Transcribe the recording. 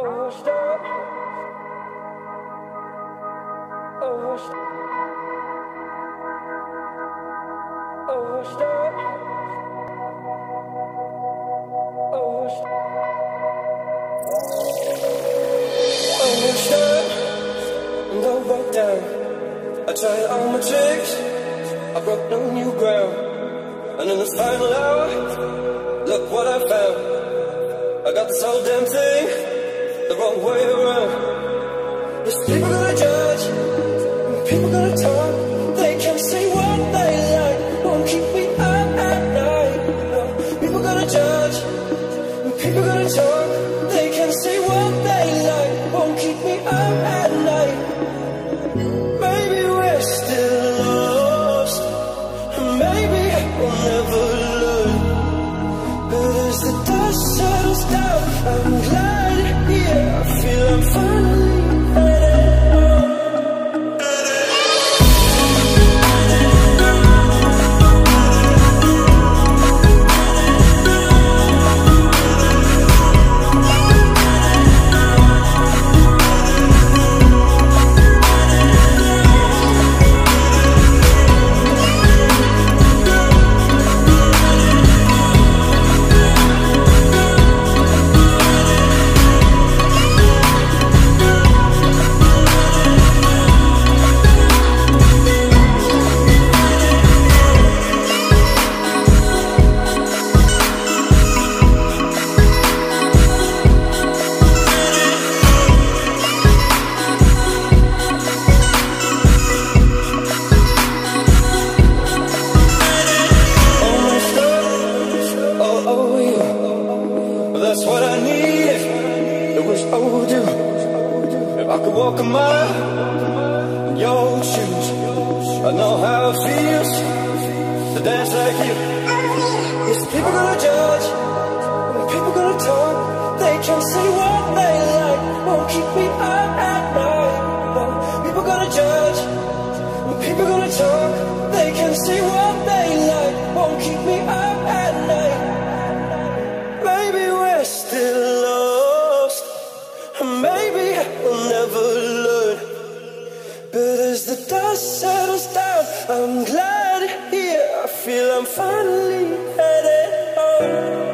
Oh, stop. Oh, stop. Oh, stop. Oh, stop. Oh, stop. And I broke down. I tried all my tricks. I broke no new ground. And in the final hour, look what I found. I got this whole damn thing the wrong way around. There's people gonna judge, people gonna talk. They can say what they like, won't keep me up at night. No, people gonna judge, people gonna talk. They can say what they like, won't keep me up at night. Maybe we're still lost, maybe we'll never learn. But as the dust settles down, I'm glad, walk a your shoes, I know how it feels to dance like you. People gonna judge, and people gonna talk. They can say what they like, won't keep me up at night. People gonna judge, and people gonna talk. They can say what they as the dust settles down, I'm glad here. I feel I'm finally headed home.